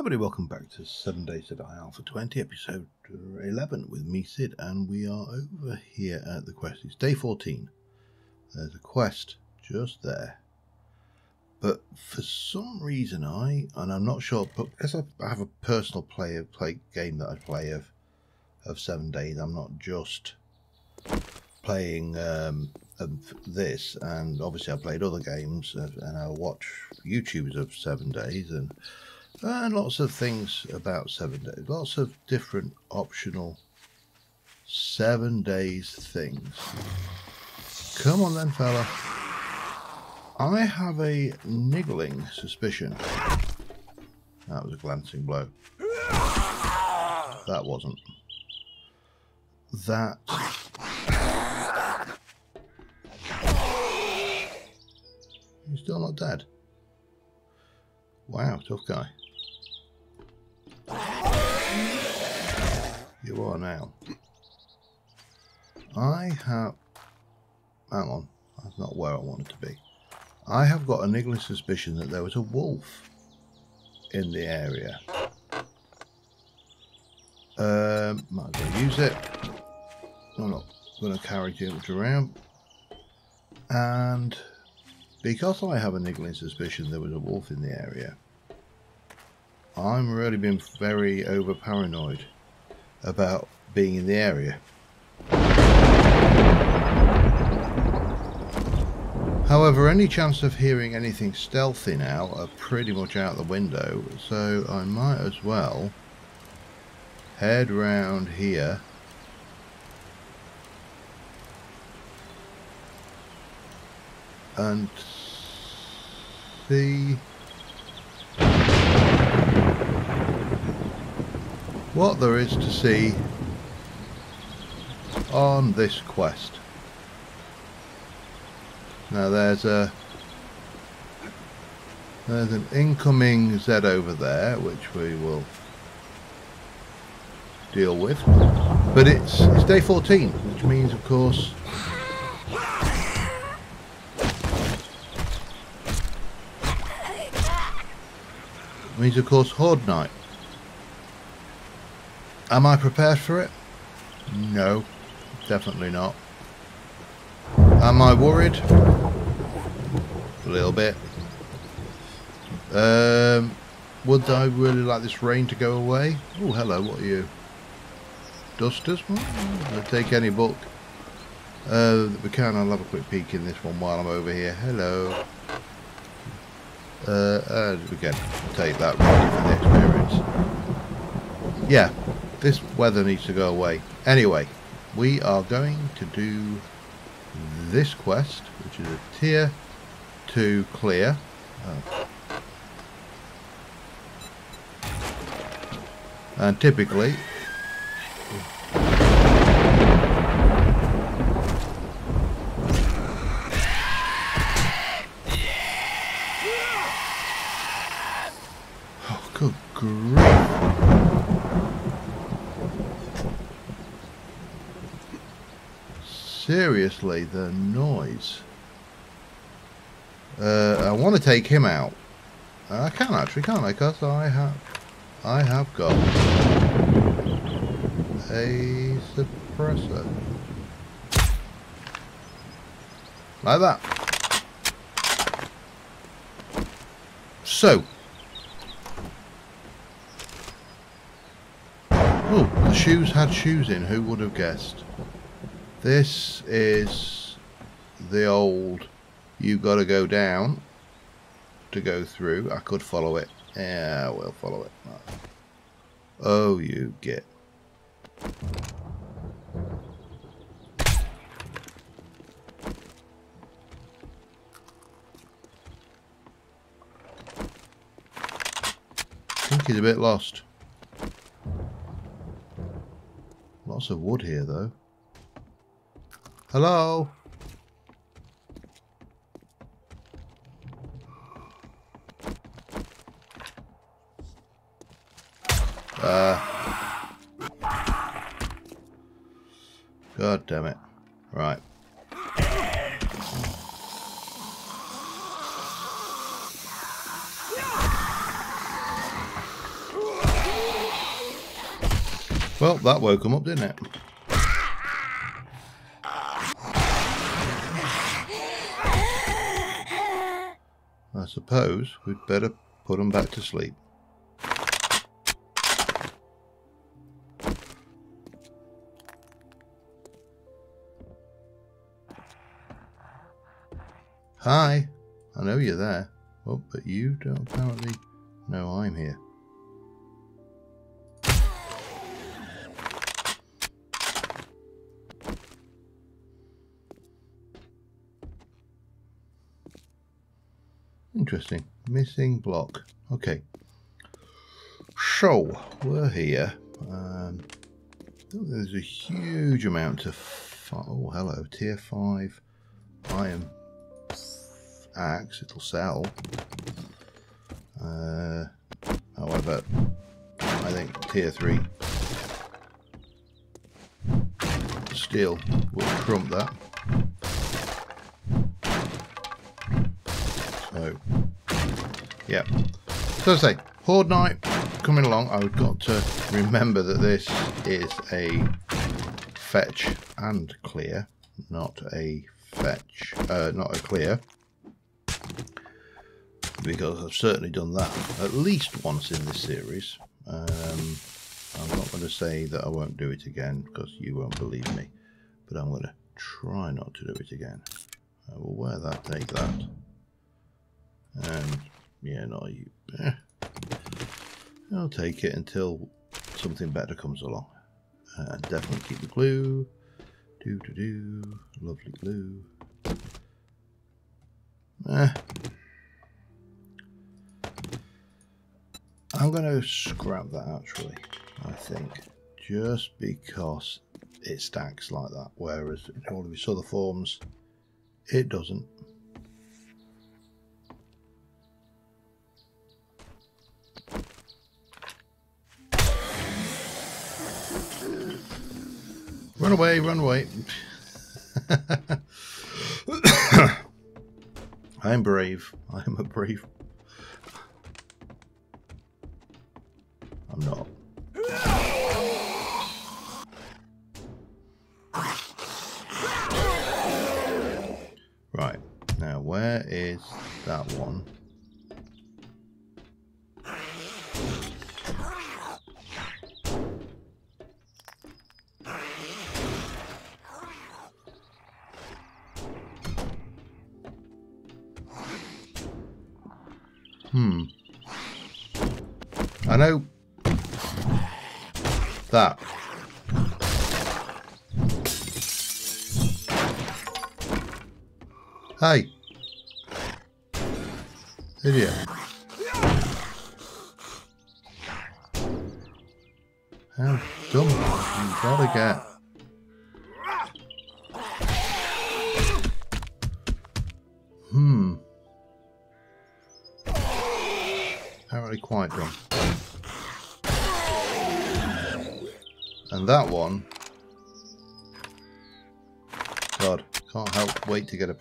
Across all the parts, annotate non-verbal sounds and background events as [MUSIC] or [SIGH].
Everybody, welcome back to 7 Days to Die Alpha 20, episode 11 with me, Cid, and we are over here at the quest. It's day 14. There's a quest just there. But for some reason, I, and I'm not sure, but because I have a personal play of play game that I play of, of 7 Days, I'm not just playing um, this, and obviously I played other games, uh, and I watch YouTubers of Seven Days, and and lots of things about Seven Days, lots of different optional Seven Days things. Come on then, fella. I have a niggling suspicion. That was a glancing blow. That wasn't. That He's still not dead. Wow, tough guy. You are now. I have... Hang on. That's not where I wanted to be. I have got a niggling suspicion that there was a wolf in the area. Um, might as well use it. I'm not going to carry too much around. And because I have a niggling suspicion there was a wolf in the area, I'm really being very over paranoid about being in the area. However, any chance of hearing anything stealthy now are pretty much out the window, so I might as well head round here and see what there is to see on this quest. Now there's a there's an incoming Z over there which we will deal with but it's it's day 14 which means of course means of course Horde Night. Am I prepared for it? No, definitely not. Am I worried? A little bit. Um, would I really like this rain to go away? Oh, hello, what are you? Dusters? I'll take any book. Uh, we can, I'll have a quick peek in this one while I'm over here. Hello. Uh, and again, take that for the experience. Yeah, this weather needs to go away. Anyway, we are going to do this quest, which is a tier 2 clear. Oh. And typically, Seriously, the noise. Uh, I want to take him out. I can actually, can't I? Because I have, I have got a suppressor. Like that. So. Oh, the shoes had shoes in. Who would have guessed? This is the old You've got to go down to go through. I could follow it. Yeah, we'll follow it. Oh, you get. I think he's a bit lost. Lots of wood here, though. Hello? Uh. God damn it. Right. Well, that woke him up, didn't it? I suppose we'd better put him back to sleep. Hi, I know you're there. Oh, but you don't apparently know I'm here. Interesting. Missing block. Okay. So, we're here. Um, there's a huge amount of... Oh, hello. Tier 5 iron axe. It'll sell. Uh, however, I think tier 3 steel will trump that. So, yeah. So I say, Horde Night coming along. I've got to remember that this is a fetch and clear, not a fetch, uh, not a clear. Because I've certainly done that at least once in this series. Um, I'm not going to say that I won't do it again because you won't believe me. But I'm going to try not to do it again. I will wear that, take that. And yeah, no, you. Eh. I'll take it until something better comes along. Uh, and definitely keep the glue. Do do do. Lovely glue. Eh. I'm going to scrap that actually, I think. Just because it stacks like that. Whereas in all of its other forms, it doesn't. Run away, run away. [COUGHS] I am brave. I am a brave. I'm not. Right. Now, where is that one?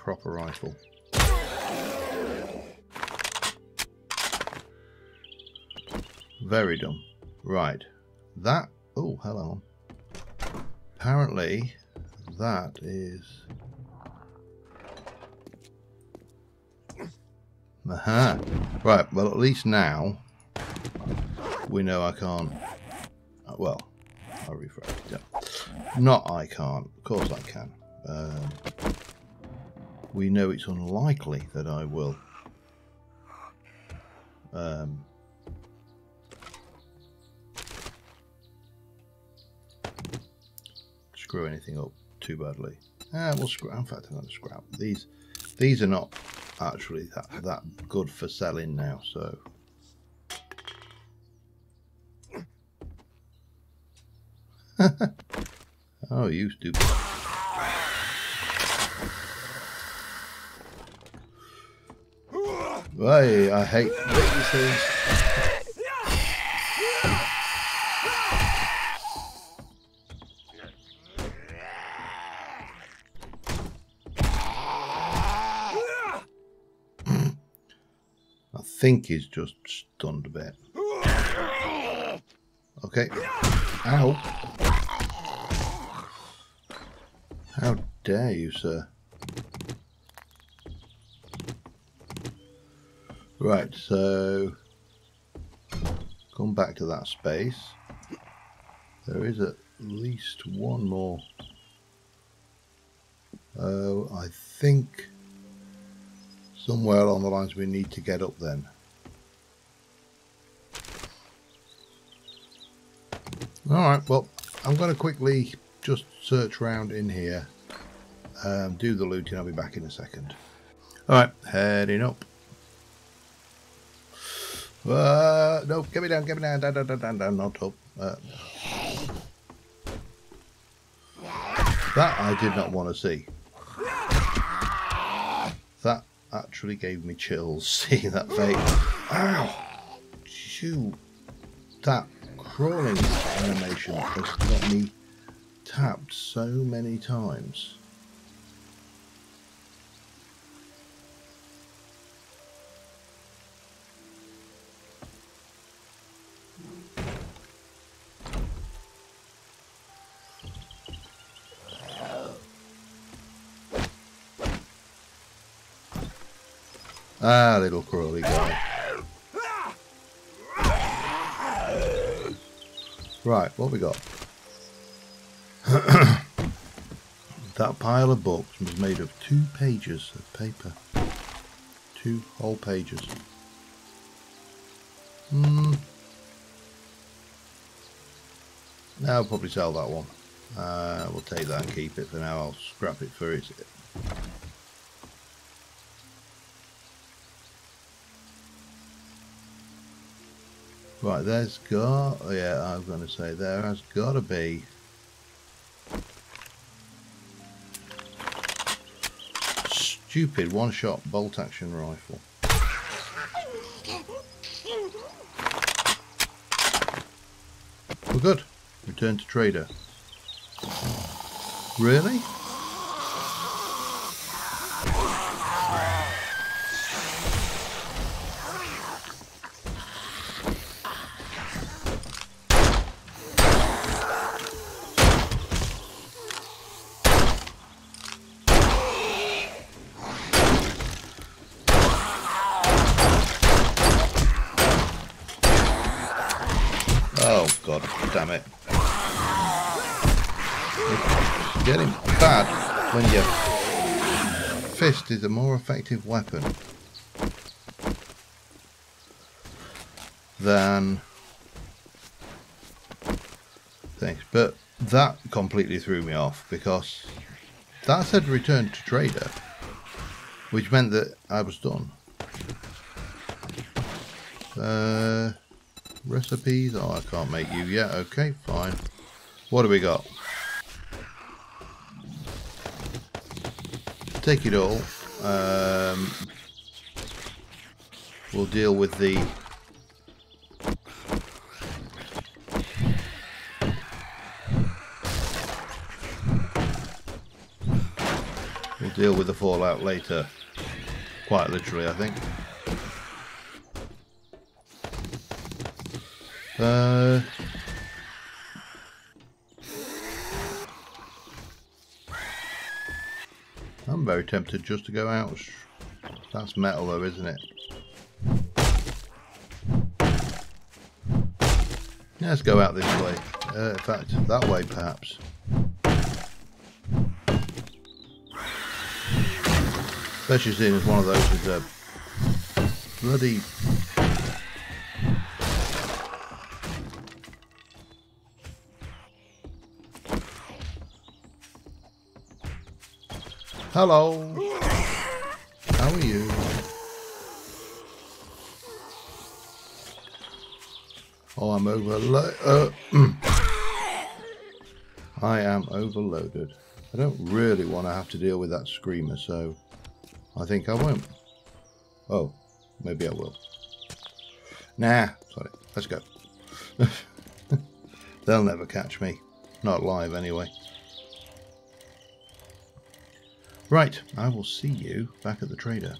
Proper rifle. Very dumb. Right. That... Oh, hello. Apparently, that is... Aha. Right, well at least now we know I can't... Well, I'll refresh. Yeah. Not I can't. Of course I can. Um, we know it's unlikely that I will um, screw anything up too badly. Ah, we'll scrap. In fact, I'm going to scrap these. These are not actually that that good for selling now. So [LAUGHS] oh, you stupid. Hey, I hate these. I think he's just stunned a bit. Okay. Ow. How dare you, sir? Right, so come back to that space. There is at least one more. Uh, I think somewhere along the lines we need to get up then. Alright, well, I'm going to quickly just search around in here, um, do the looting, I'll be back in a second. Alright, heading up. Uh, no, get me down, get me down, down, down, down, down, not up. Uh, that I did not want to see. That actually gave me chills [LAUGHS] seeing that face. Ow! Shoot! That crawling animation has got me tapped so many times. Ah, little crawly guy. Right, what we got? [COUGHS] that pile of books was made of two pages of paper. Two whole pages. Hmm. Now I'll probably sell that one. Uh, we'll take that and keep it for now. I'll scrap it for its Right, there's got, oh yeah, I was going to say, there has got to be stupid one-shot bolt-action rifle. We're good. Return to trader. Really? Effective weapon than things. But that completely threw me off because that said return to trader, which meant that I was done. Uh, recipes? Oh, I can't make you yet. Okay, fine. What do we got? take it all. Um, we'll deal with the We'll deal with the fallout later. Quite literally, I think. Uh, very tempted just to go out. That's metal though, isn't it? Let's go out this way. Uh, in fact, that way perhaps. Especially seeing as one of those is a bloody Hello. How are you? Oh, I'm overloaded. Uh, [CLEARS THROAT] I am overloaded. I don't really want to have to deal with that screamer, so I think I won't. Oh, maybe I will. Nah, sorry. Let's go. [LAUGHS] They'll never catch me. Not live, anyway. Right, I will see you back at the trader.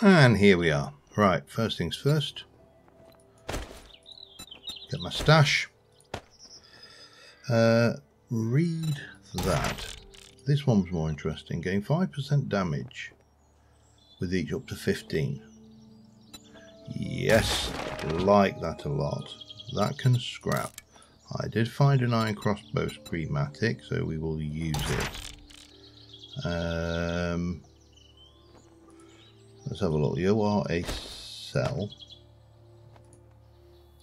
And here we are. Right, first things first. Get my stash. Uh, read that. This one was more interesting. Gain 5% damage with each up to 15. Yes, like that a lot. That can scrap. I did find an iron crossbow schematic, so we will use it. Um, let's have a look. You are a sell.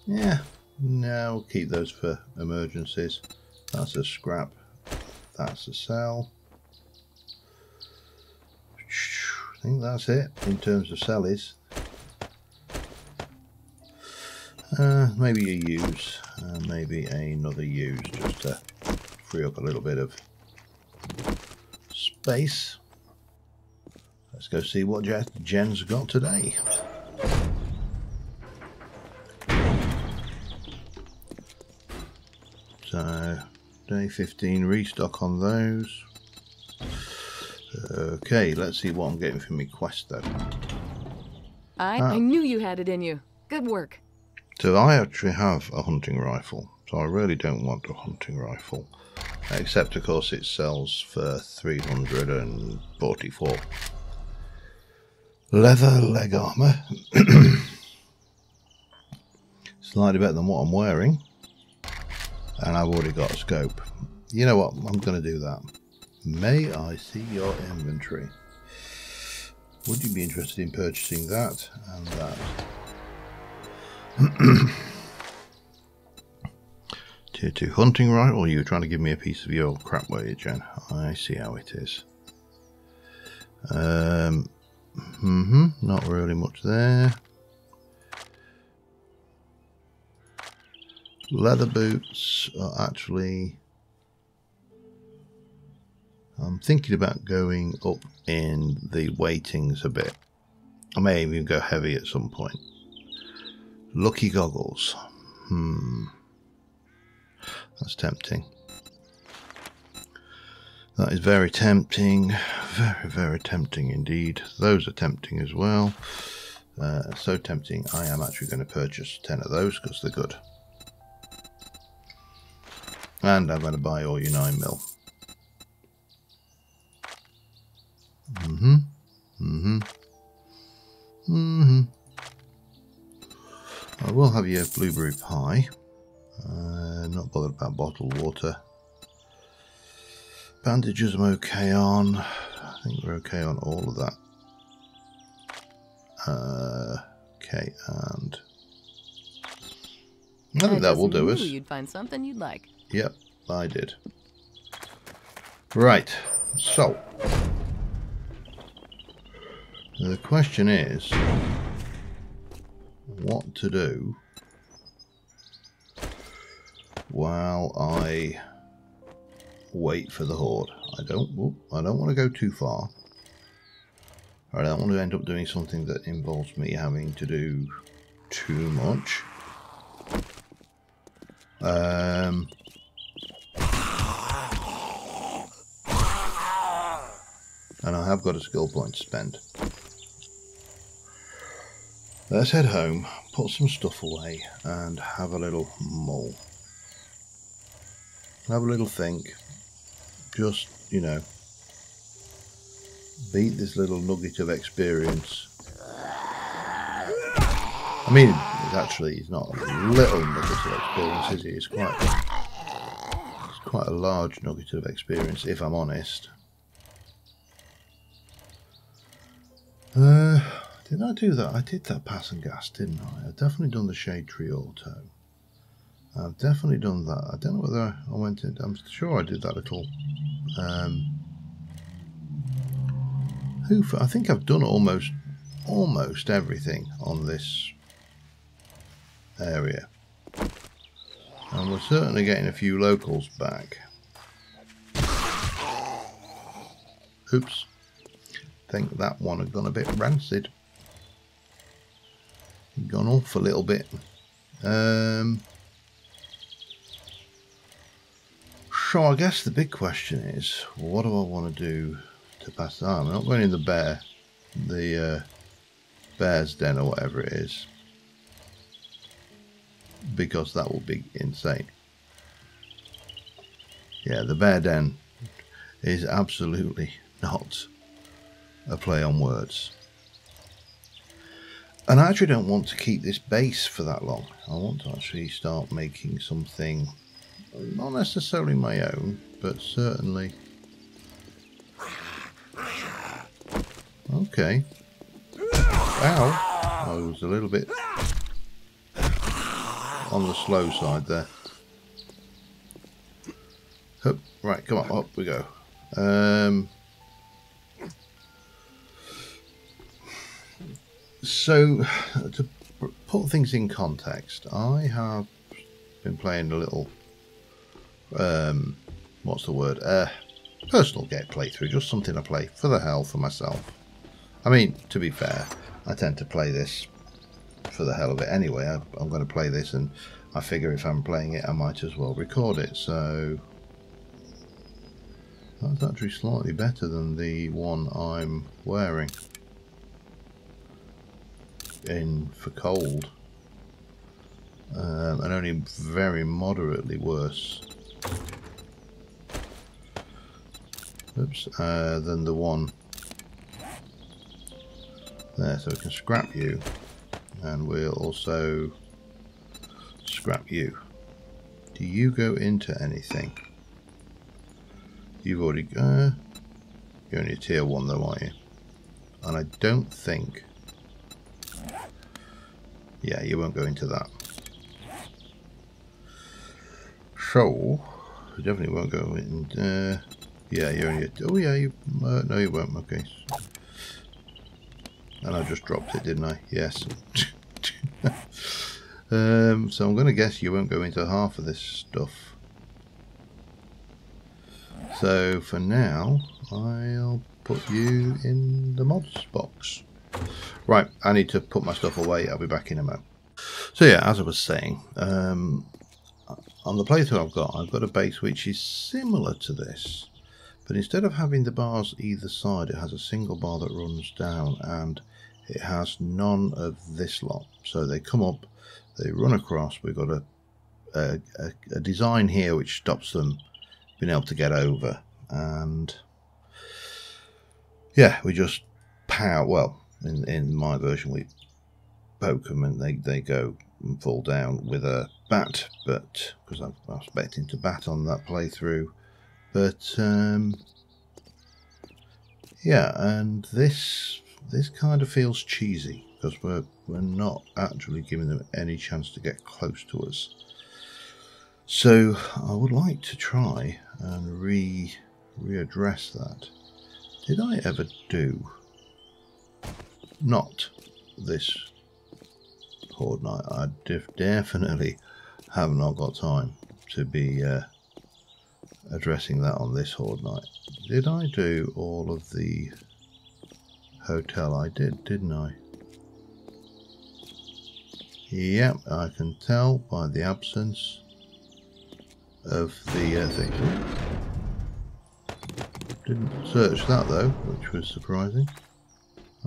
Yeah, now we'll keep those for emergencies. That's a scrap. That's a sell. I think that's it in terms of cellies. Uh, maybe a use, uh, maybe another use just to free up a little bit of space. Let's go see what Jen's got today. So, day 15 restock on those. Okay, let's see what I'm getting from my quest though. I, ah. I knew you had it in you. Good work. So I actually have a hunting rifle, so I really don't want a hunting rifle. Except, of course, it sells for 344. Leather leg armour. [CLEARS THROAT] Slightly better than what I'm wearing. And I've already got a scope. You know what? I'm going to do that. May I see your inventory? Would you be interested in purchasing that and that? [CLEARS THROAT] Tier 2 hunting rifle, you're trying to give me a piece of your crap, were you, Jen? I see how it is. Um, mm hmm not really much there. Leather boots are actually... I'm thinking about going up in the weightings a bit. I may even go heavy at some point. Lucky goggles. Hmm. That's tempting. That is very tempting. Very, very tempting indeed. Those are tempting as well. Uh, so tempting, I am actually going to purchase 10 of those because they're good. And I'm going to buy all your 9 mil. Mm-hmm. Mm-hmm. Mm-hmm. I will have your blueberry pie. Uh, not bothered about bottled water. Bandages I'm okay on. I think we're okay on all of that. Uh, okay, and I think that will do us. You'd find something you'd like. Yep, I did. Right, so the question is what to do while I wait for the horde. I don't I don't want to go too far. I don't want to end up doing something that involves me having to do too much. Um, and I have got a skill point to spend. Let's head home, put some stuff away, and have a little mull. Have a little think. Just, you know, beat this little nugget of experience. I mean, it's actually it's not a little nugget of experience, is it? It's quite, it's quite a large nugget of experience, if I'm honest. Uh, did I do that? I did that pass and gas, didn't I? I've definitely done the shade tree auto. I've definitely done that. I don't know whether I went in. I'm sure I did that at all. Um, Hoof, I think I've done almost almost everything on this area. And we're certainly getting a few locals back. Oops. Think that one had gone a bit rancid gone off a little bit. Um, so I guess the big question is, what do I want to do to pass the time? I'm not going in the bear, the uh, bear's den or whatever it is, because that will be insane. Yeah, the bear den is absolutely [LAUGHS] not a play on words. And I actually don't want to keep this base for that long. I want to actually start making something, not necessarily my own, but certainly... Okay. Ow! I was a little bit on the slow side there. Hup, right, come on, up we go. Um, so, to put things in context, I have been playing a little, um, what's the word, uh, personal get playthrough, just something I play for the hell for myself. I mean, to be fair, I tend to play this for the hell of it anyway. I, I'm going to play this and I figure if I'm playing it, I might as well record it. So that's actually slightly better than the one I'm wearing in for cold. Um, and only very moderately worse oops, uh, the one there. So we can scrap you and we'll also scrap you. Do you go into anything? You've already... Uh, you're only a tier 1 though, aren't you? And I don't think... Yeah, you won't go into that. So, you definitely won't go in... Uh, yeah, you're only... Oh yeah, you... Uh, no, you won't. Okay. And I just dropped it, didn't I? Yes. [LAUGHS] um, so I'm going to guess you won't go into half of this stuff. So for now, I'll put you in the mods box. Right, I need to put my stuff away. I'll be back in a moment. So yeah, as I was saying, um, on the playthrough I've got, I've got a base which is similar to this. But instead of having the bars either side, it has a single bar that runs down and it has none of this lot. So they come up, they run across. We've got a, a, a design here which stops them being able to get over. And yeah, we just power. Well, in, in my version, we poke them and they, they go and fall down with a bat. But because I was expecting to bat on that playthrough, but um, yeah, and this this kind of feels cheesy because we're we're not actually giving them any chance to get close to us. So I would like to try and re readdress that. Did I ever do not this horde night? I def definitely have not got time to be uh, addressing that on this horde night. Did I do all of the hotel? I did, didn't I? Yep, I can tell by the absence of the uh, thing. Didn't search that though, which was surprising.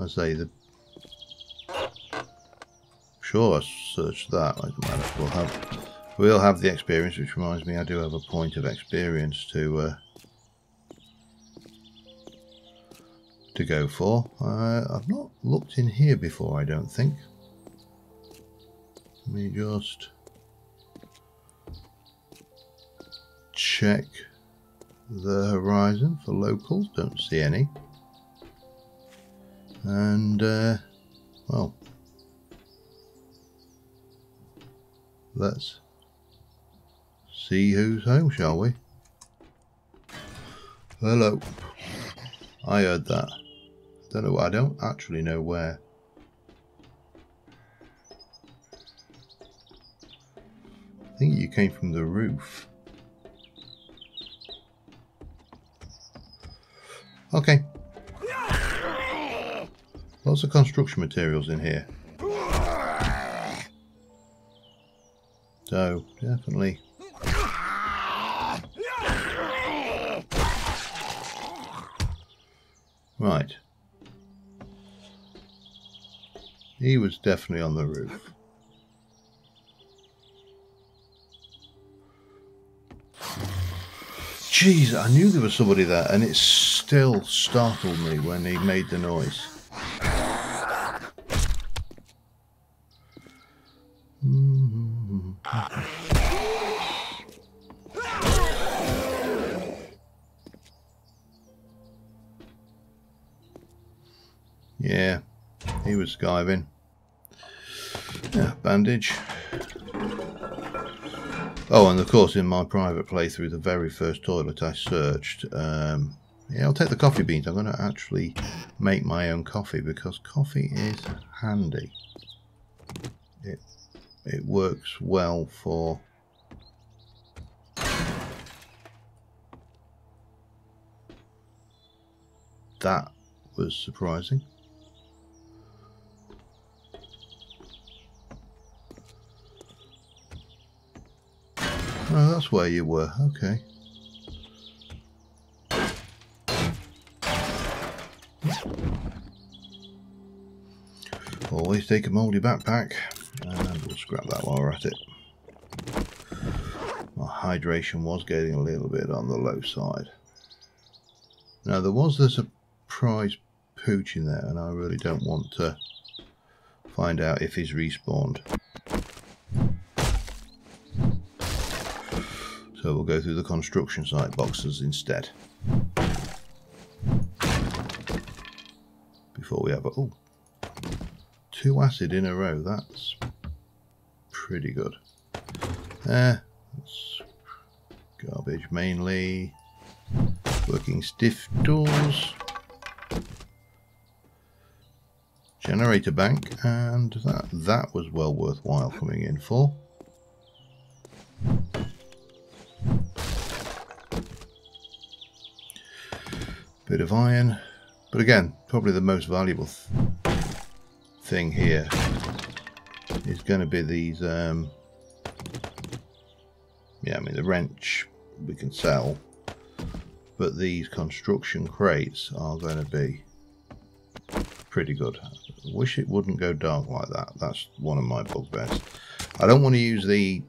I say the sure I searched that. We'll have we'll have the experience, which reminds me I do have a point of experience to uh, to go for. Uh, I've not looked in here before, I don't think. Let me just check the horizon for locals. Don't see any. And, uh, well, let's see who's home, shall we? Hello. I heard that. Don't know. I don't actually know where. I think you came from the roof. Okay. Lots of construction materials in here. So, definitely. Right. He was definitely on the roof. Jeez, I knew there was somebody there, and it still startled me when he made the noise. Skiving. Yeah, bandage. Oh, and of course, in my private playthrough, the very first toilet I searched. Um, yeah, I'll take the coffee beans. I'm going to actually make my own coffee because coffee is handy. It it works well for that was surprising. Oh, that's where you were. Okay. Always take a mouldy backpack. And we'll scrap that while we're at it. My hydration was getting a little bit on the low side. Now, there was a surprise pooch in there, and I really don't want to find out if he's respawned. So we'll go through the construction site boxes instead. Before we have a... Oh, two acid in a row. That's pretty good. That's garbage mainly. Working stiff doors. Generator bank. And that, that was well worthwhile coming in for. Bit of iron. But again, probably the most valuable th thing here is going to be these, um, yeah, I mean the wrench we can sell, but these construction crates are going to be pretty good. Wish it wouldn't go dark like that. That's one of my bugbears. I don't want to use the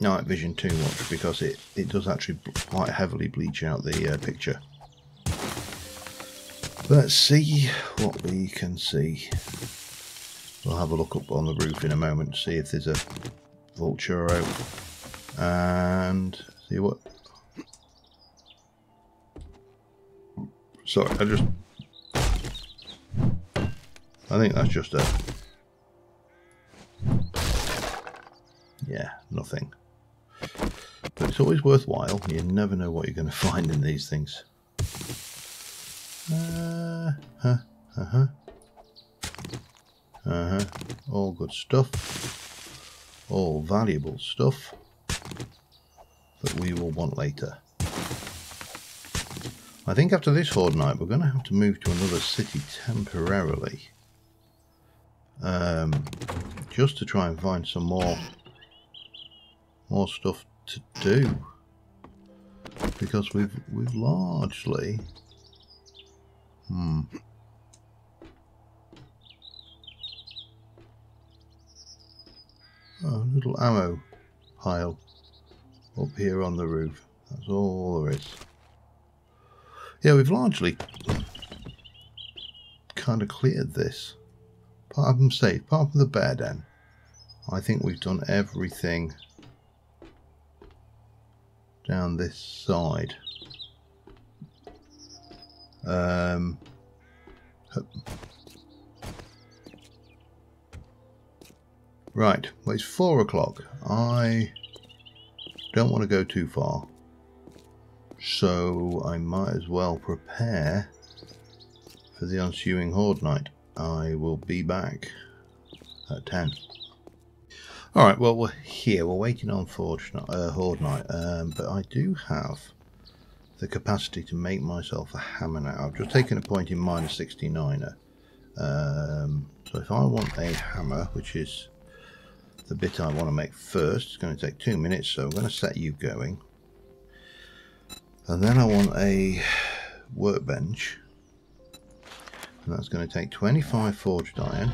night vision too much because it, it does actually quite heavily bleach out the uh, picture. Let's see what we can see. We'll have a look up on the roof in a moment see if there's a vulture out. and see what. Sorry, I just. I think that's just a. Yeah, nothing. But it's always worthwhile. You never know what you're going [LAUGHS] to find in these things. Uh huh. Uh huh. Uh huh. All good stuff. All valuable stuff that we will want later. I think after this horde night we're going to have to move to another city temporarily. Um, just to try and find some more more stuff to do because we've we've largely Hmm. Oh, little ammo pile up here on the roof. That's all there is. Yeah, we've largely kind of cleared this. Apart from safe, apart from the bear den. I think we've done everything down this side. Um, right, well it's four o'clock. I don't want to go too far. So I might as well prepare for the ensuing Horde night. I will be back at 10. Alright, well we're here. We're waiting on Forge, uh, Horde night. Um, but I do have the capacity to make myself a hammer now. I've just taken a point in Miner 69'er. Um, so if I want a hammer, which is the bit I want to make first, it's going to take two minutes, so I'm going to set you going. And then I want a workbench. And that's going to take 25 forged iron.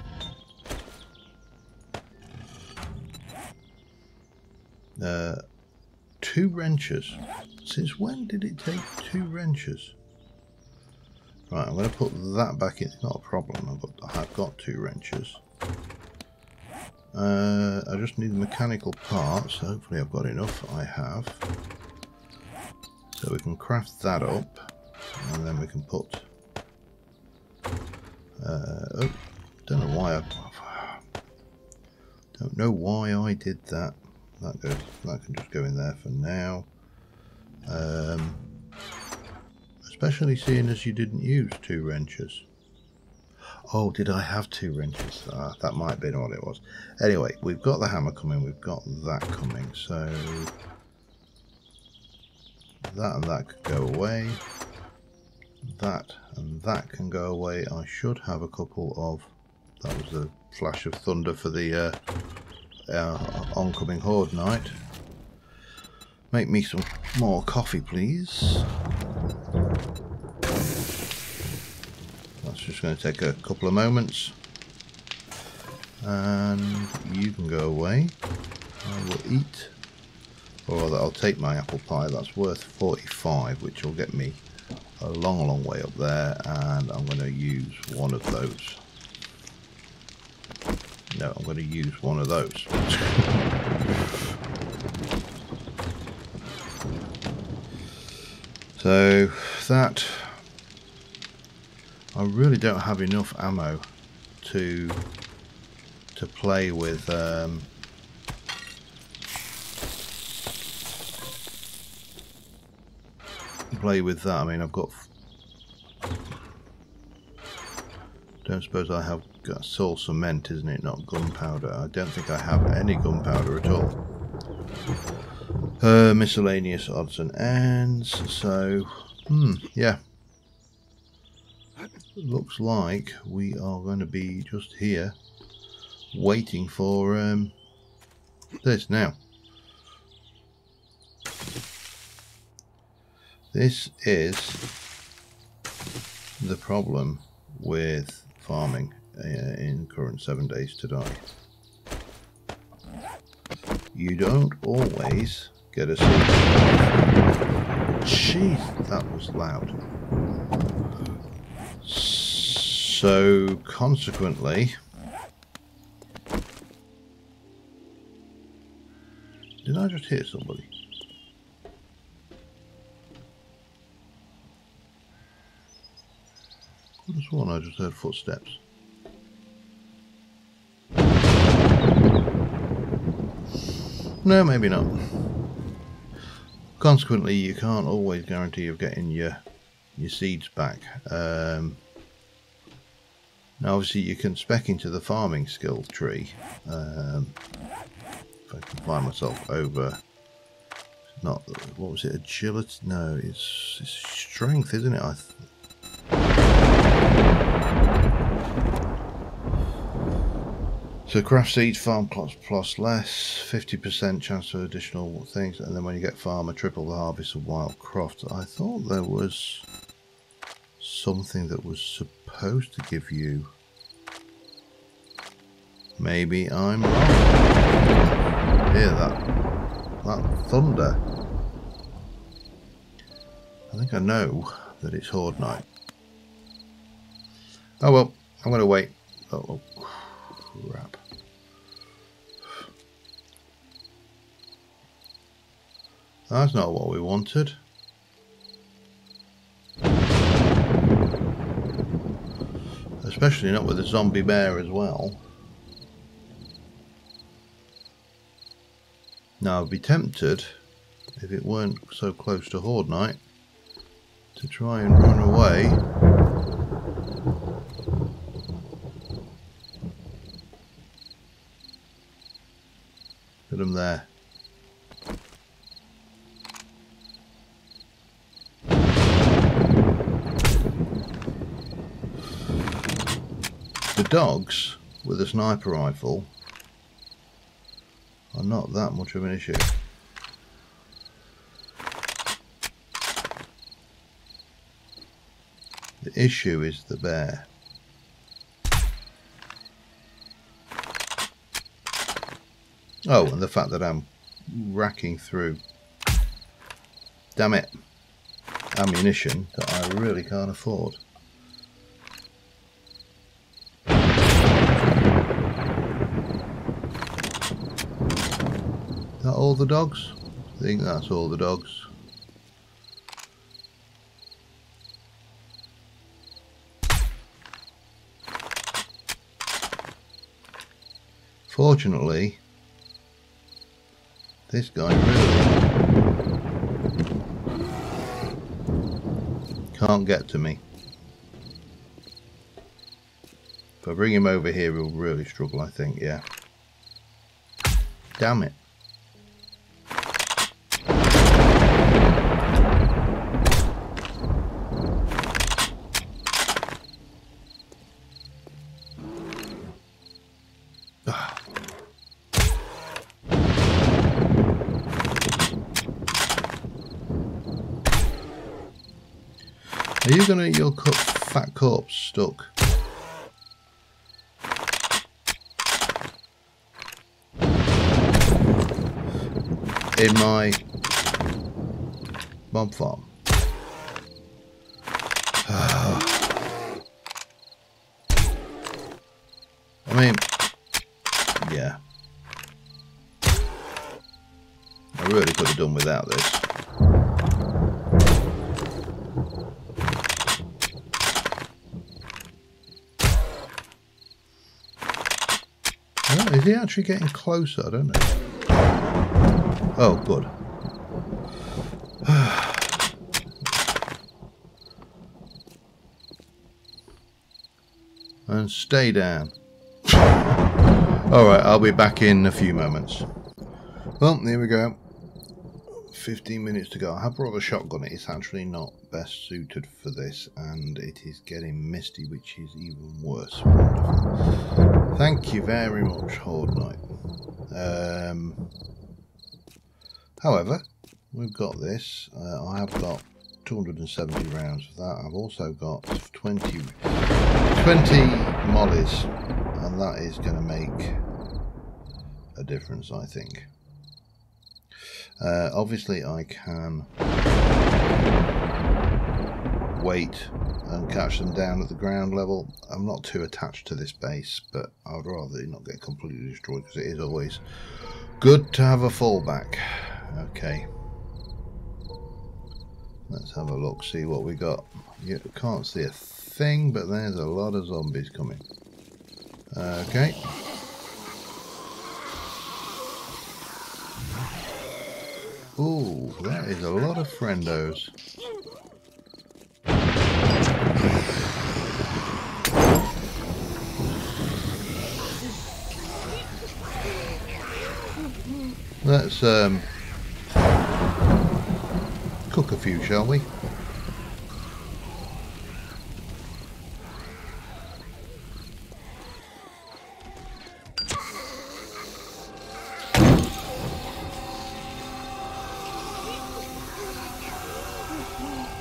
Uh, two wrenches Since when did it take two wrenches? Right, I'm going to put that back in. It's not a problem. I've got, I have got two wrenches. Uh, I just need the mechanical parts. Hopefully I've got enough. I have. So we can craft that up. And then we can put... Uh, oh, don't know why I... Don't know why I did that. That goes. That can just go in there for now. Um, especially seeing as you didn't use two wrenches. Oh, did I have two wrenches? Ah, that might have been what it was. Anyway, we've got the hammer coming, we've got that coming, so that and that could go away. That and that can go away. I should have a couple of... That was a flash of thunder for the uh, uh, oncoming Horde Night. Make me some more coffee, please. That's just going to take a couple of moments. And you can go away. I will eat. Or rather, I'll take my apple pie. That's worth 45, which will get me a long, long way up there. And I'm going to use one of those. No, I'm going to use one of those. [LAUGHS] So that I really don't have enough ammo to to play with um, play with that. I mean, I've got don't suppose I have got cement, isn't it? Not gunpowder. I don't think I have any gunpowder at all. Uh, miscellaneous odds and ends. So, hmm, yeah. Looks like we are going to be just here waiting for um, this now. This is the problem with farming uh, in current 7 days to die. You don't always get a seat. Jeez, that was loud. So, consequently... Did I just hit somebody? Could have sworn I just heard footsteps. No, maybe not. Consequently, you can't always guarantee of getting your your seeds back. Um, now, obviously, you can spec into the farming skill tree. Um, if I can find myself over, not what was it? Agility? No, it's, it's strength, isn't it? I So craft seeds, farm plots plus less, 50% chance of additional things, and then when you get farmer, triple the harvest of wild croft. I thought there was something that was supposed to give you... Maybe I'm wrong. Hear that? That thunder. I think I know that it's Horde Night. Oh well, I'm going to wait. Oh, oh crap. That's not what we wanted. Especially not with a zombie bear as well. Now I'd be tempted, if it weren't so close to Horde Night, to try and run away. Put him there. Dogs with a sniper rifle are not that much of an issue. The issue is the bear. Oh, and the fact that I'm racking through Damn it. Ammunition that I really can't afford. All the dogs? I think that's all the dogs. Fortunately, this guy really can't get to me. If I bring him over here, he'll really struggle, I think, yeah. Damn it. To get your fat corpse stuck? In my mob farm. [SIGHS] I mean, yeah. I really could have done without this. He actually getting closer? Don't know. Oh, good. [SIGHS] and stay down. [LAUGHS] Alright, I'll be back in a few moments. Well, here we go. 15 minutes to go. I have brought a shotgun. It's actually not best suited for this, and it is getting misty, which is even worse. Thank you very much, Horde Night. Um, however, we've got this. Uh, I have got 270 rounds of that. I've also got 20, 20 mollies, and that is going to make a difference, I think. Uh, obviously, I can wait and catch them down at the ground level. I'm not too attached to this base, but I'd rather not get completely destroyed because it is always good to have a fallback. Okay. Let's have a look, see what we got. You can't see a thing, but there's a lot of zombies coming. Okay. Ooh, that is a lot of friendos. Let's um, cook a few, shall we?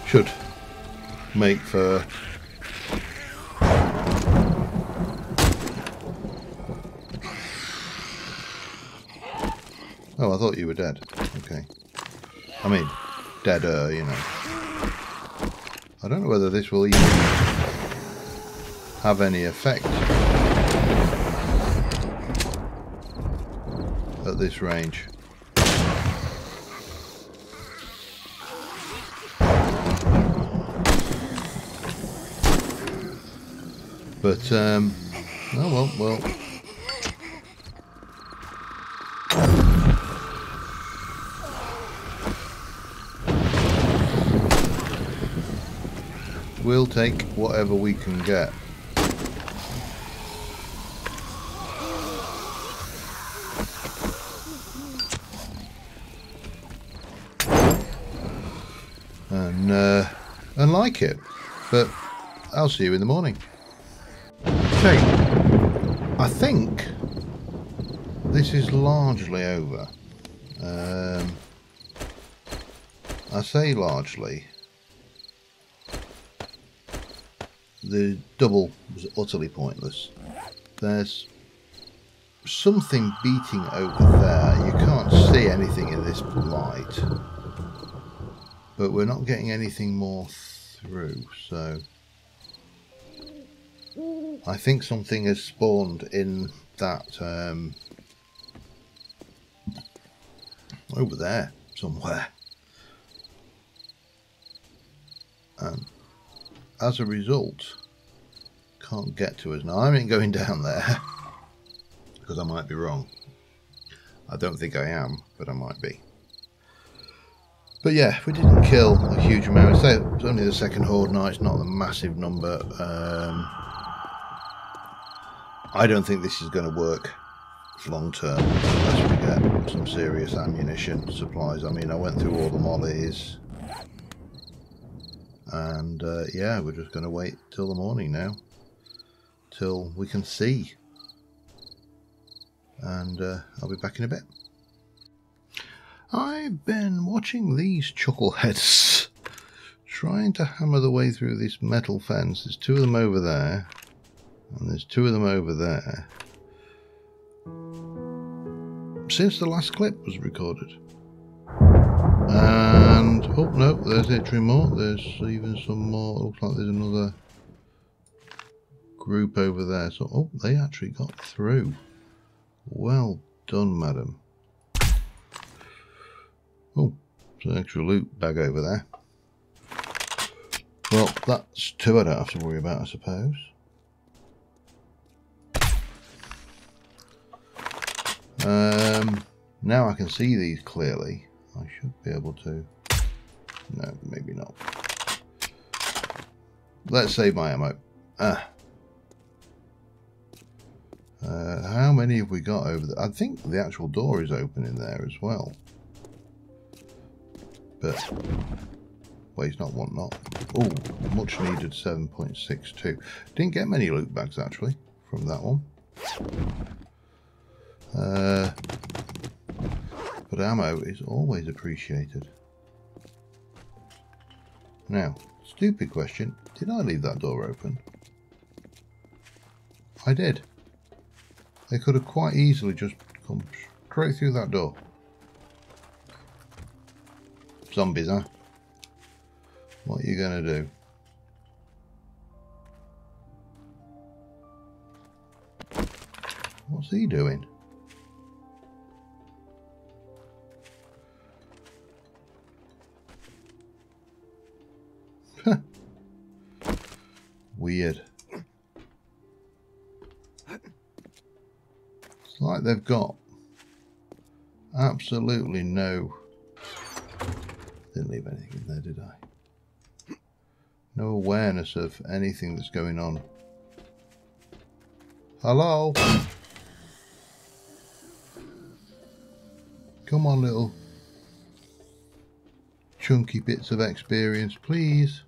Should make for Oh, I thought you were dead. Okay. I mean, deader, you know. I don't know whether this will even have any effect at this range. But, um, oh well, well, we'll take whatever we can get. And, uh, and like it. But I'll see you in the morning. Okay. I think this is largely over. Um, I say largely the double was utterly pointless. There's something beating over there. You can't see anything in this light. But we're not getting anything more through, so... I think something has spawned in that... Um, over there, somewhere. And as a result, can't get to us. Now, I ain't going [LAUGHS] down there, because I might be wrong. I don't think I am, but I might be. But yeah, we didn't kill a huge amount. It's only the second horde night, it's not a massive number. Um, I don't think this is going to work long term unless we get some serious ammunition supplies. I mean, I went through all the mollies. And uh, yeah, we're just going to wait till the morning now. Till we can see. And uh, I'll be back in a bit. I've been watching these chuckleheads [LAUGHS] trying to hammer the way through this metal fence. There's two of them over there, and there's two of them over there. Since the last clip was recorded. And, oh no, there's actually more. There's even some more. Looks like there's another group over there. So, oh, they actually got through. Well done, madam. Oh, there's an extra loot bag over there. Well, that's two I don't have to worry about, I suppose. Um, now I can see these clearly. I should be able to. No, maybe not. Let's save my ammo. Ah. Uh, how many have we got over there? I think the actual door is open in there as well. But, well, he's not one not. Oh, much needed 7.62. Didn't get many loot bags, actually, from that one. Uh, but ammo is always appreciated. Now, stupid question, did I leave that door open? I did. They could have quite easily just come straight through that door. Zombies, huh? What are you going to do? What's he doing? Weird. It's like they've got absolutely no didn't leave anything in there, did I? No awareness of anything that's going on. Hello? Come on, little chunky bits of experience, please.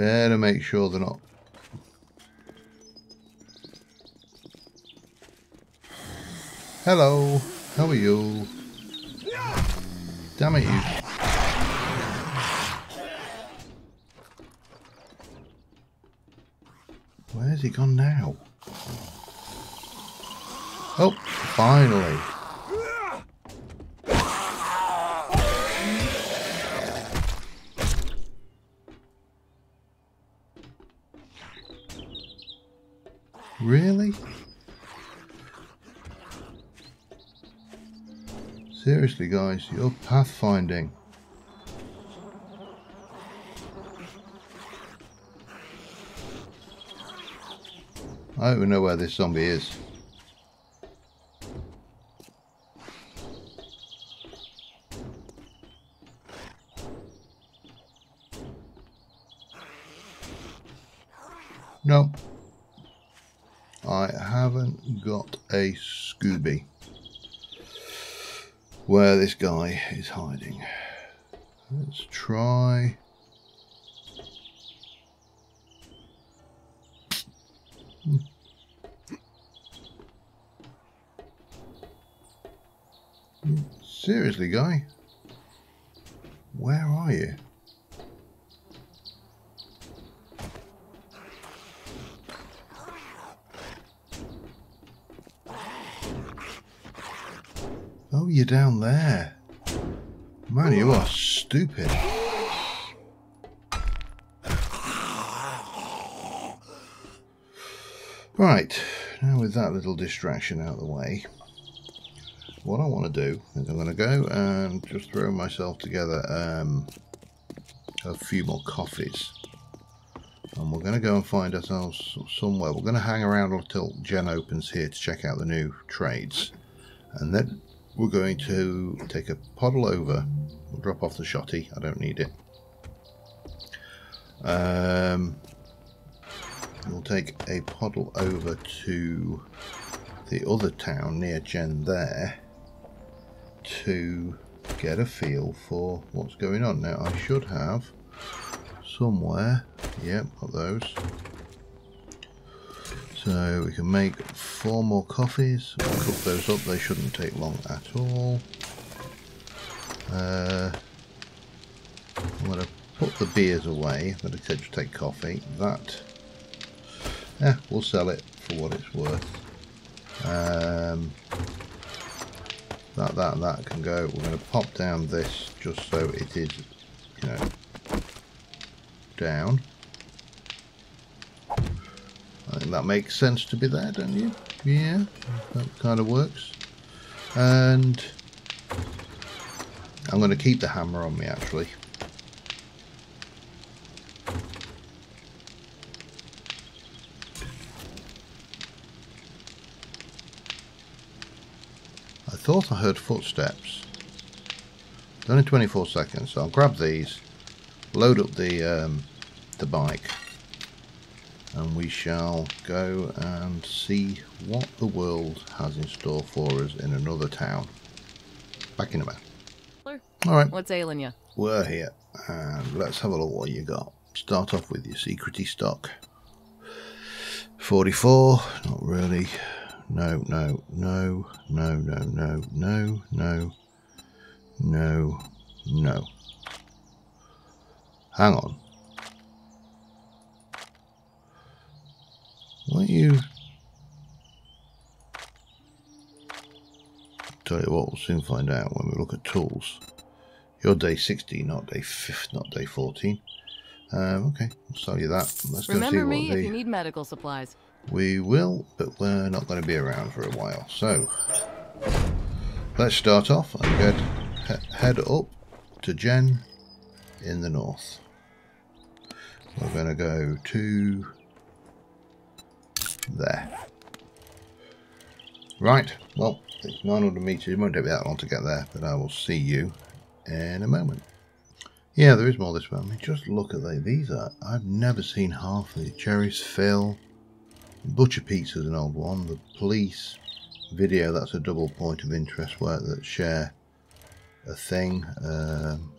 Better make sure they're not Hello, how are you? Damn it, you. Where's he gone now? Oh, finally. Seriously, guys, you're pathfinding. I don't even know where this zombie is. No. I haven't got a Scooby this guy is hiding. Let's try... Seriously, guy? Where are you? Oh, you're down there. Stupid. Right, now with that little distraction out of the way, what I want to do is I'm going to go and just throw myself together um, a few more coffees. And we're going to go and find ourselves somewhere. We're going to hang around until Jen opens here to check out the new trades. And then we're going to take a poddle over. We'll drop off the shotty. I don't need it. Um, we'll take a puddle over to the other town near Jen there to get a feel for what's going on. Now I should have somewhere, yep, got those. So we can make four more coffees, we'll cook those up, they shouldn't take long at all. Uh, I'm going to put the beers away, but I said to take coffee. That yeah, we'll sell it for what it's worth. Um, that, that, that can go. We're going to pop down this just so it is, you know, down. I think that makes sense to be there, don't you? Yeah, that kind of works. And I'm going to keep the hammer on me actually. I thought I heard footsteps. Only 24 seconds, so I'll grab these, load up the um, the bike, and we shall go and see what the world has in store for us in another town. Back in a minute. Alright. What's ailing you? We're here, and let's have a look what you got. Start off with your secrety stock. 44, not really no, no, no, no, no, no, no, no, no, no. Hang on. Why you... Tell you what, we'll soon find out when we look at tools. You're day 60, not day 5, not day 14. Um, okay, I'll sell you that. Let's Remember go see me what if you need medical supplies. We will, but we're not going to be around for a while. So, let's start off and get, he head up to Jen in the north. We're going to go to there. Right, well, it's 900 metres. It won't take me that long to get there, but I will see you in a moment. Yeah, there is more this way. I mean, just look at. These are, I've never seen half of these. Cherries, Phil, Butcher Pizza is an old one. The police video, that's a double point of interest where that share a thing. Um,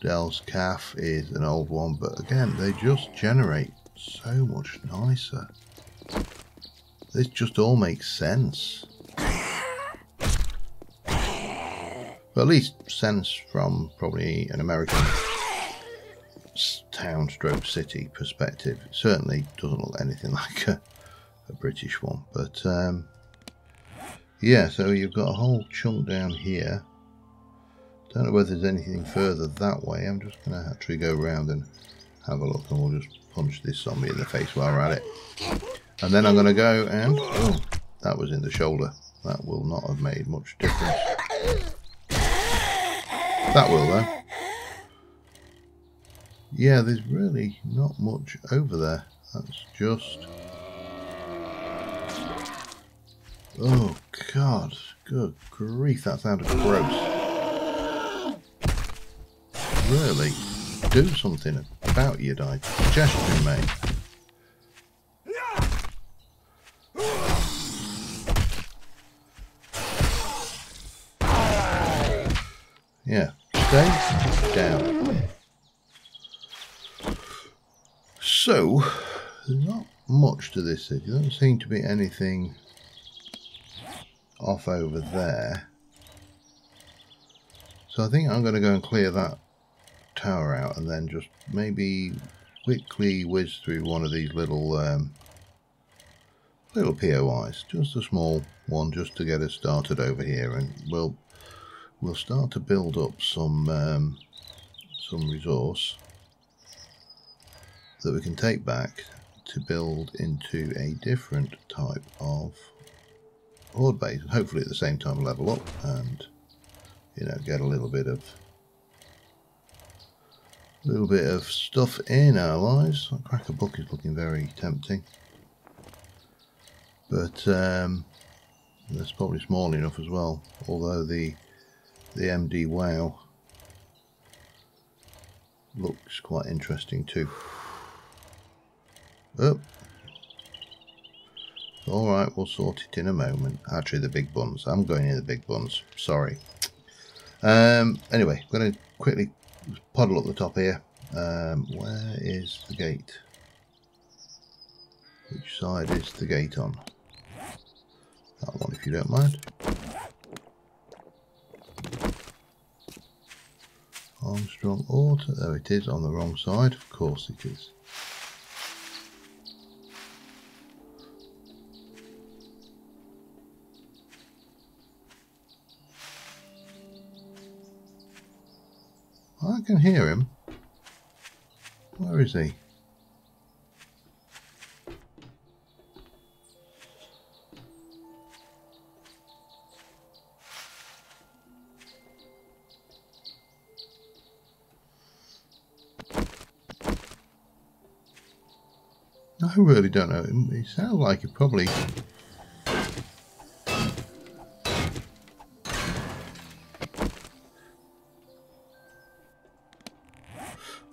Dell's Calf is an old one, but again, they just generate so much nicer. This just all makes sense. But at least sense from probably an American town stroke city perspective. It certainly doesn't look anything [LAUGHS] like a, a British one. But um, yeah, so you've got a whole chunk down here. Don't know whether there's anything further that way. I'm just going to actually go around and have a look and we'll just punch this zombie in the face while we're at it. And then I'm going to go and... Oh, that was in the shoulder. That will not have made much difference. That will though yeah, there's really not much over there. That's just... Oh, God. Good grief, that sounded gross. Really do something about your digestion, mate. Yeah, stay down. So, not much to this city. There doesn't seem to be anything off over there. So I think I'm going to go and clear that tower out and then just maybe quickly whiz through one of these little um, little POIs, just a small one, just to get us started over here, and we'll we'll start to build up some um, some resource that we can take back to build into a different type of horde base, and hopefully at the same time level up and you know get a little bit of little bit of stuff in our lives. That Crack-a-Book is looking very tempting. But um, that's probably small enough as well. Although the the MD WoW looks quite interesting too. Oh. Alright, we'll sort it in a moment. Actually, the big buns. I'm going in the big buns. Sorry. Um, anyway, I'm going to quickly puddle up the top here. Um, where is the gate? Which side is the gate on? That one, if you don't mind. Armstrong Auto. There it is, on the wrong side. Of course it is. I can hear him. Where is he? Really don't know. It sounds like it probably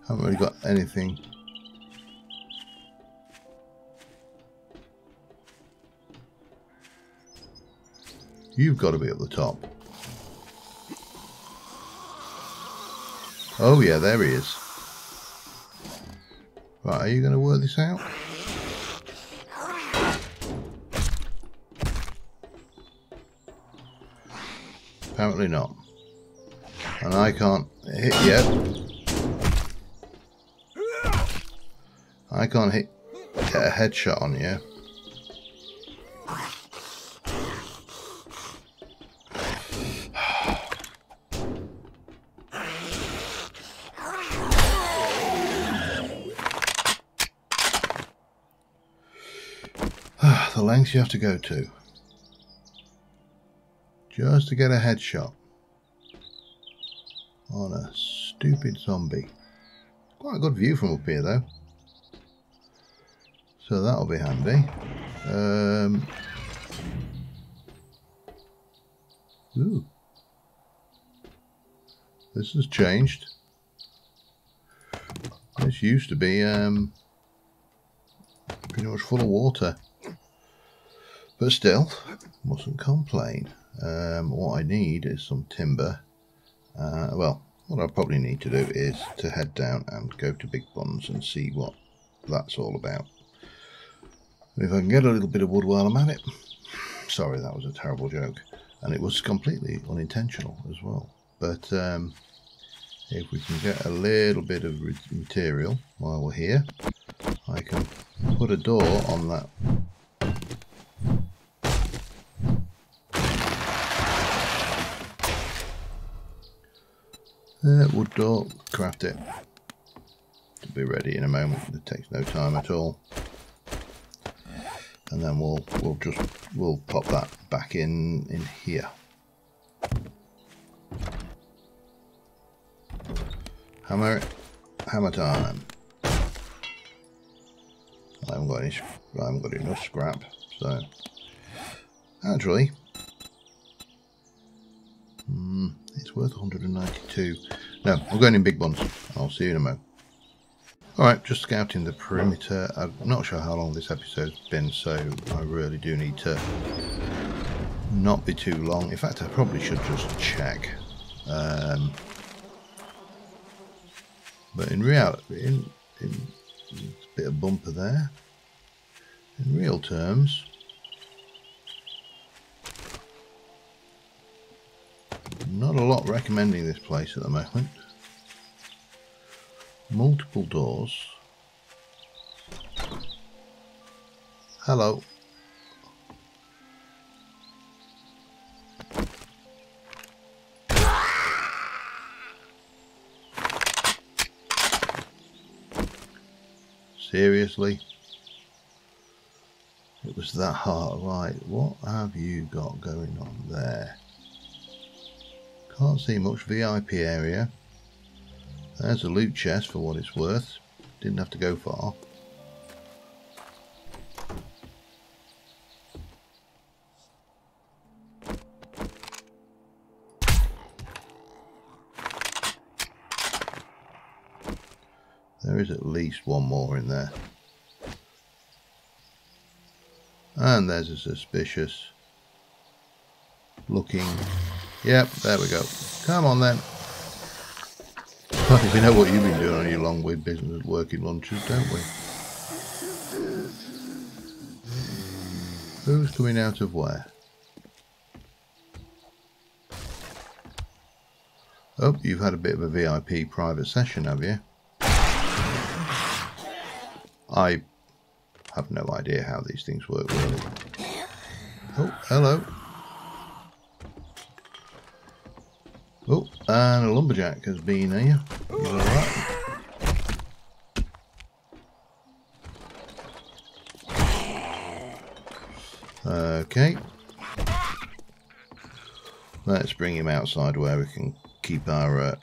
haven't really got anything. You've got to be at the top. Oh yeah, there he is. Right, are you going to work this out? Apparently not. And I can't hit yet. I can't hit get a headshot on you. [SIGHS] the lengths you have to go to just to get a headshot on a stupid zombie. Quite a good view from up here though. So that'll be handy. Um, ooh. This has changed. This used to be um, pretty much full of water. But still, mustn't complain. Um, what I need is some timber. Uh, well, what I probably need to do is to head down and go to Big Buns and see what that's all about. If I can get a little bit of wood while I'm at it. Sorry, that was a terrible joke. And it was completely unintentional as well. But um, if we can get a little bit of material while we're here, I can put a door on that Uh, wood door, craft it. To be ready in a moment. It takes no time at all. And then we'll we'll just we'll pop that back in in here. Hammer hammer time. I haven't got any I haven't got enough scrap, so actually hmm, it's worth 192. No, I'm going in big ones. I'll see you in a moment. Alright, just scouting the perimeter. I'm not sure how long this episode's been, so I really do need to not be too long. In fact, I probably should just check. Um, but in reality, in, in a bit of bumper there. In real terms, Not a lot recommending this place at the moment. Multiple doors. Hello. Seriously? It was that hard. Right, what have you got going on there? Can't see much VIP area. There's a loot chest for what it's worth. Didn't have to go far. There is at least one more in there. And there's a suspicious looking... Yep, there we go. Come on then. we know what you've been doing on your long way business working lunches, don't we? Who's coming out of where? Oh, you've had a bit of a VIP private session, have you? I have no idea how these things work, really. Oh, hello. Oh, and a lumberjack has been here. Okay. Let's bring him outside where we can keep our uh,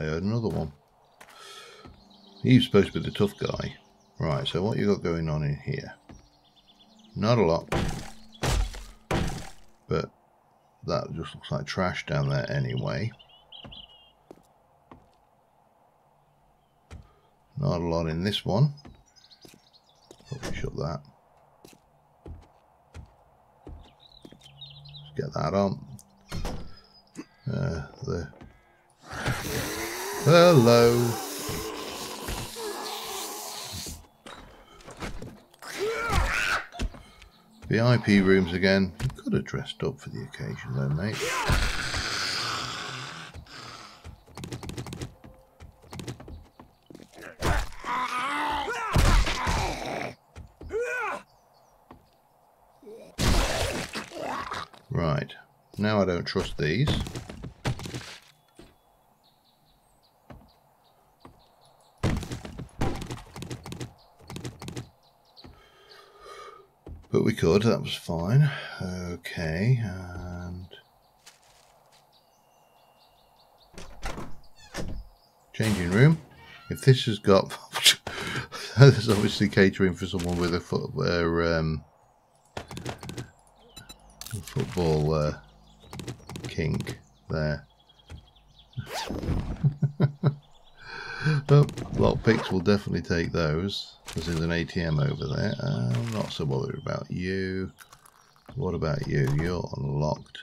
I heard another one. He's supposed to be the tough guy. Right, so what you got going on in here? Not a lot. But that just looks like trash down there anyway. Not a lot in this one. Probably shut that. Let's get that on. Uh, the Hello. VIP rooms again. You could have dressed up for the occasion though, mate. Right. Now I don't trust these. But we could, that was fine. Okay, and... Changing room. If this has got... [LAUGHS] there's obviously catering for someone with a foot, uh, um, football uh, kink there. [LAUGHS] oh, lockpicks will definitely take those. There's an ATM over there. Uh, I'm not so bothered about you. What about you? You're unlocked.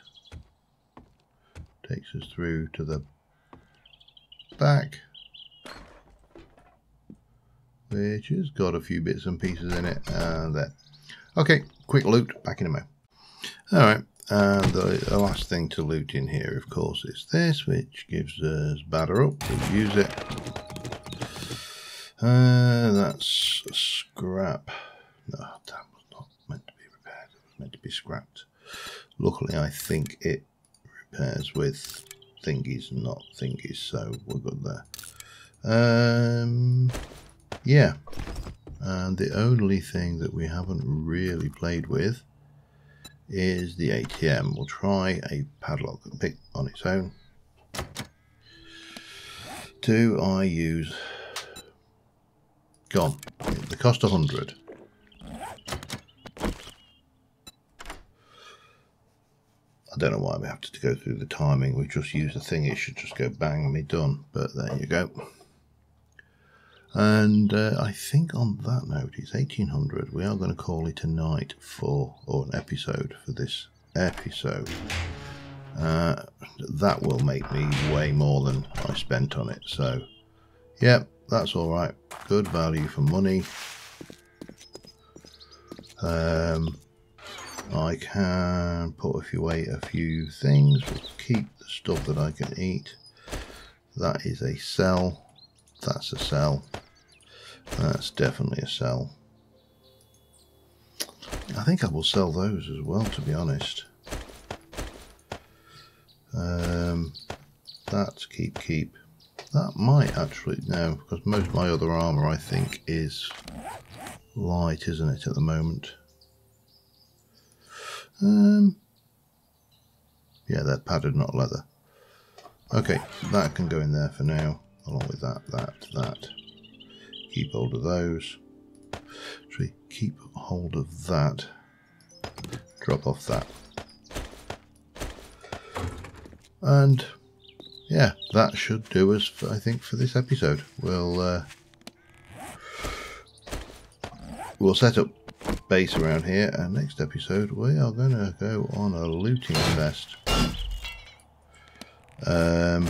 Takes us through to the back. Which has got a few bits and pieces in it. And there. Okay, quick loot. Back in a moment. Alright, and the, the, last thing to loot in here, of course, is this, which gives us batter up. We'll use it. Uh, that's scrap. No, that was not meant to be repaired. It was meant to be scrapped. Luckily, I think it repairs with thingies, not thingies, so we're good there. Um, yeah. And the only thing that we haven't really played with is the ATM. We'll try a padlock pick on its own. Do I use Gone. The cost 100. I don't know why we have to go through the timing. We just use the thing. It should just go bang be done. But there you go. And uh, I think on that note, it's 1800. We are going to call it a night for, or an episode for this episode. Uh, that will make me way more than I spent on it. So, yeah, that's all right. Good value for money. Um, I can put a few away a few things. Keep the stuff that I can eat. That is a sell. That's a sell. That's definitely a sell. I think I will sell those as well, to be honest. Um, that's keep, keep. That might actually, no, because most of my other armour, I think, is light, isn't it, at the moment? Um, yeah, they're padded, not leather. Okay, that can go in there for now, along with that, that, that. Keep hold of those. Actually, keep hold of that. Drop off that. And yeah, that should do us, for, I think, for this episode. We'll uh, we'll set up base around here, and next episode we are going to go on a looting quest. Um,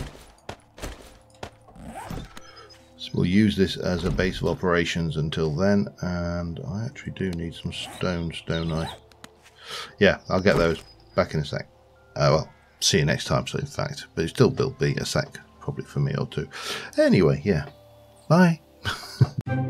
so we'll use this as a base of operations until then, and I actually do need some stones, don't I? Yeah, I'll get those back in a sec. Uh, well, see you next time, so in fact. But it still will be a sec, probably for me or two. Anyway, yeah. Bye. [LAUGHS]